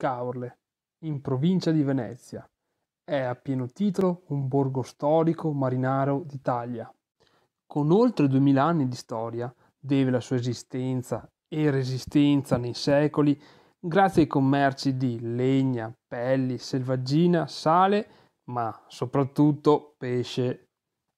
Caorle, in provincia di Venezia. È a pieno titolo un borgo storico marinaro d'Italia. Con oltre duemila anni di storia, deve la sua esistenza e resistenza nei secoli grazie ai commerci di legna, pelli, selvaggina, sale, ma soprattutto pesce.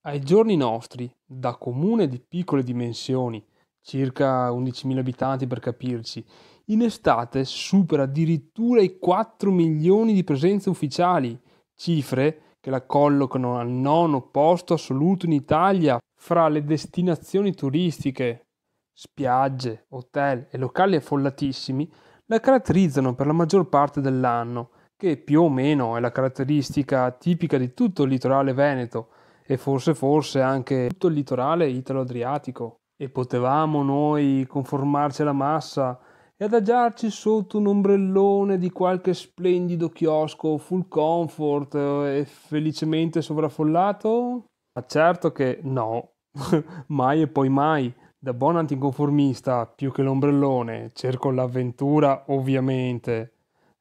Ai giorni nostri, da comune di piccole dimensioni, circa 11.000 abitanti per capirci, in estate supera addirittura i 4 milioni di presenze ufficiali, cifre che la collocano al nono posto assoluto in Italia fra le destinazioni turistiche. Spiagge, hotel e locali affollatissimi la caratterizzano per la maggior parte dell'anno, che più o meno è la caratteristica tipica di tutto il litorale veneto e forse forse anche tutto il litorale italo-adriatico. E potevamo noi conformarci alla massa e adagiarci sotto un ombrellone di qualche splendido chiosco full comfort e felicemente sovraffollato? Ma certo che no, mai e poi mai. Da buon anticonformista, più che l'ombrellone, cerco l'avventura, ovviamente.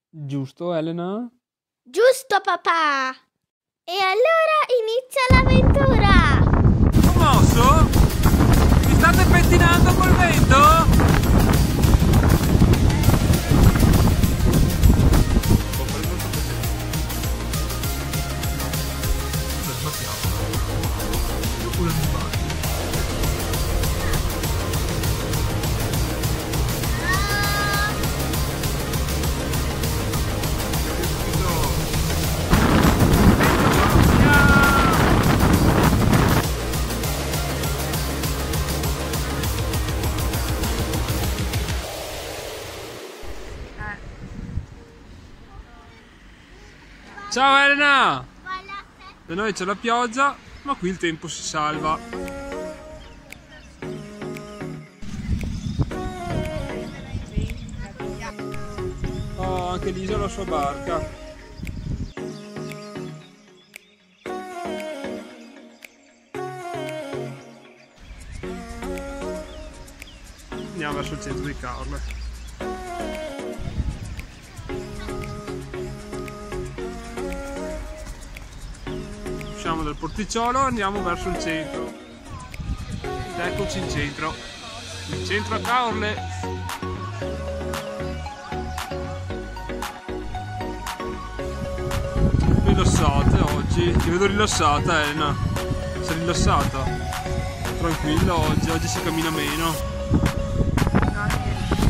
Giusto, Elena? Giusto, papà! E allora inizia l'avventura! Ciao Elena! Da noi c'è la pioggia, ma qui il tempo si salva. Oh, anche Lisa ha la sua barca. Andiamo verso il centro di Caorle. Usciamo dal porticciolo andiamo verso il centro. Ed eccoci in centro. Il centro a Caorle. Rilassate oggi. Ti vedo rilassata Elena. Sei rilassata tranquilla oggi oggi si cammina meno.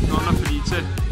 Nonna felice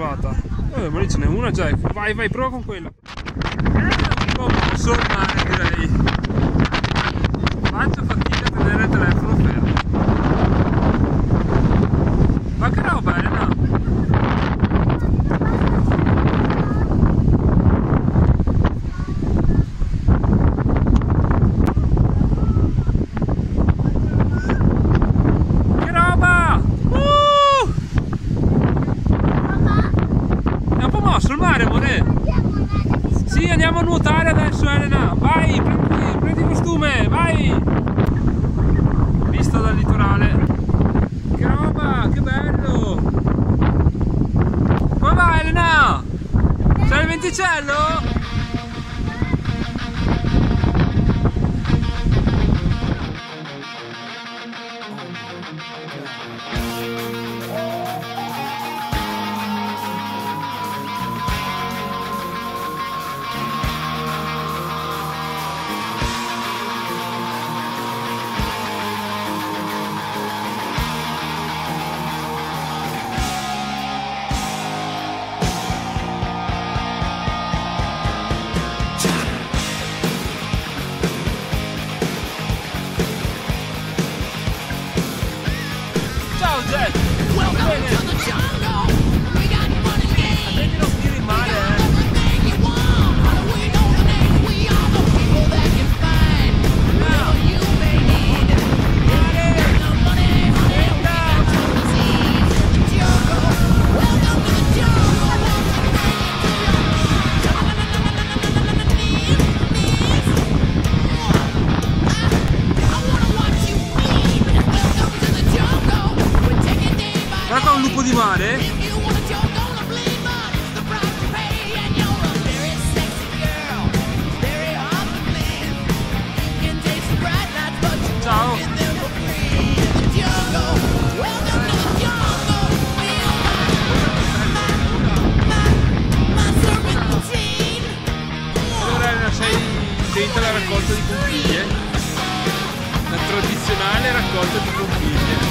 Trovata? Eh, ma lì ce n'è una Jack. Vai, vai, prova con quella. Non posso ormai direi. Faccio fatica a tenere il telefono fermo. Ma che roba è, no? andiamo a nuotare adesso Elena vai prendi, costume vai vista dal litorale che roba che bello come va Elena? c'è il venticello? 对料的 raccolta di conchiglie. La tradizionale raccolta di conchiglie.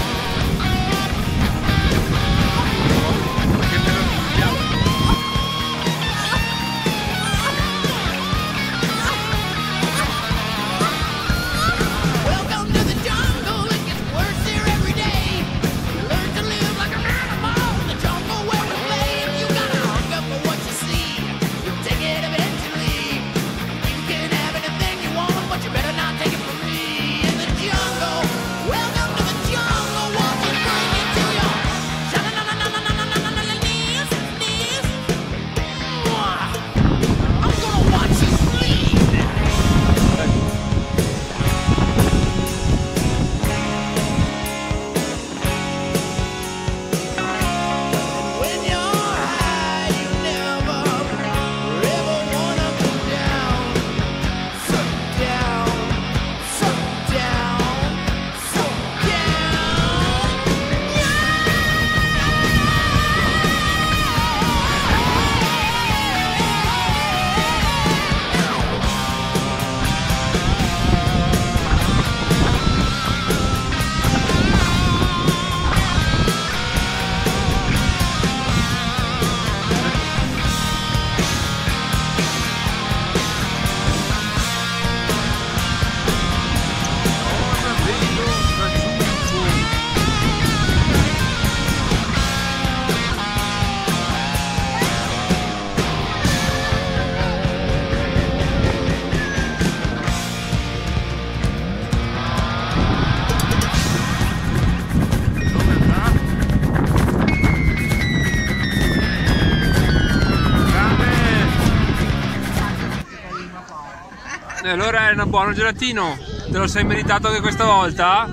E allora è un buono gelatino. Te lo sei meritato anche questa volta?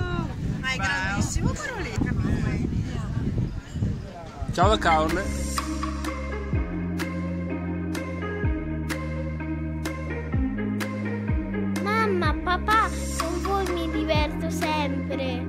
Ma è grandissimo quello lì. Ciao da Caorle. Mamma, papà, con voi mi diverto sempre.